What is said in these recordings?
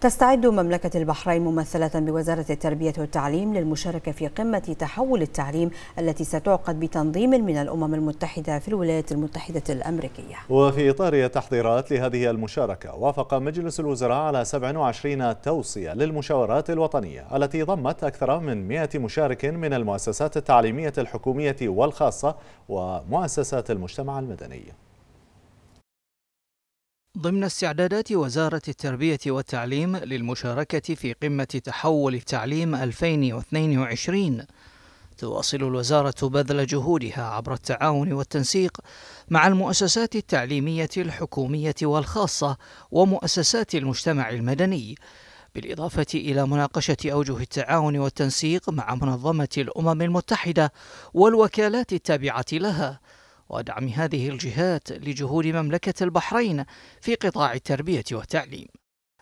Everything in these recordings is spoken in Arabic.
تستعد مملكة البحرين ممثلة بوزارة التربية والتعليم للمشاركة في قمة تحول التعليم التي ستعقد بتنظيم من الأمم المتحدة في الولايات المتحدة الأمريكية. وفي إطار التحضيرات لهذه المشاركة وافق مجلس الوزراء على 27 توصية للمشاورات الوطنية التي ضمت أكثر من 100 مشارك من المؤسسات التعليمية الحكومية والخاصة ومؤسسات المجتمع المدني. ضمن استعدادات وزارة التربية والتعليم للمشاركة في قمة تحول التعليم 2022 تواصل الوزارة بذل جهودها عبر التعاون والتنسيق مع المؤسسات التعليمية الحكومية والخاصة ومؤسسات المجتمع المدني بالإضافة إلى مناقشة أوجه التعاون والتنسيق مع منظمة الأمم المتحدة والوكالات التابعة لها. ودعم هذه الجهات لجهود مملكة البحرين في قطاع التربية والتعليم.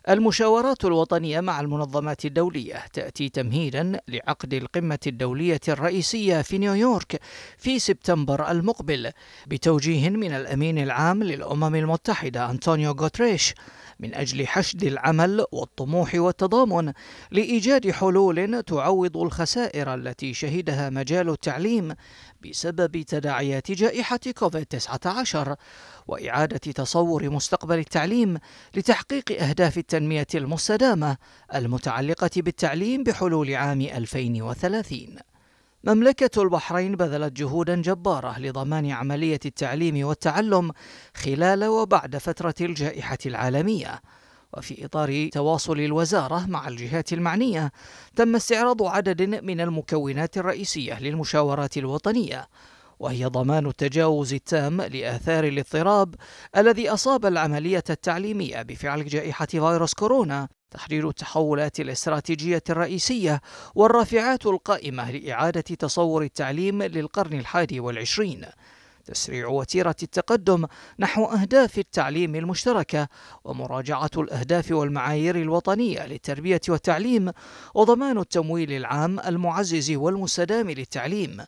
المشاورات الوطنية مع المنظمات الدولية تأتي تمهيدا لعقد القمة الدولية الرئيسية في نيويورك في سبتمبر المقبل بتوجيه من الأمين العام للأمم المتحدة أنطونيو غوتريش من أجل حشد العمل والطموح والتضامن لإيجاد حلول تعوض الخسائر التي شهدها مجال التعليم بسبب تداعيات جائحة كوفيد-19 وإعادة تصور مستقبل التعليم لتحقيق أهداف التنمية المستدامة المتعلقة بالتعليم بحلول عام 2030 مملكة البحرين بذلت جهودا جبارة لضمان عملية التعليم والتعلم خلال وبعد فترة الجائحة العالمية. وفي إطار تواصل الوزارة مع الجهات المعنية تم استعراض عدد من المكونات الرئيسية للمشاورات الوطنية وهي ضمان التجاوز التام لآثار الاضطراب الذي أصاب العملية التعليمية بفعل جائحة فيروس كورونا تحرير التحولات الاستراتيجية الرئيسية والرافعات القائمة لإعادة تصور التعليم للقرن الحادي والعشرين. تسريع وتيرة التقدم نحو أهداف التعليم المشتركة ومراجعة الأهداف والمعايير الوطنية للتربية والتعليم وضمان التمويل العام المعزز والمستدام للتعليم.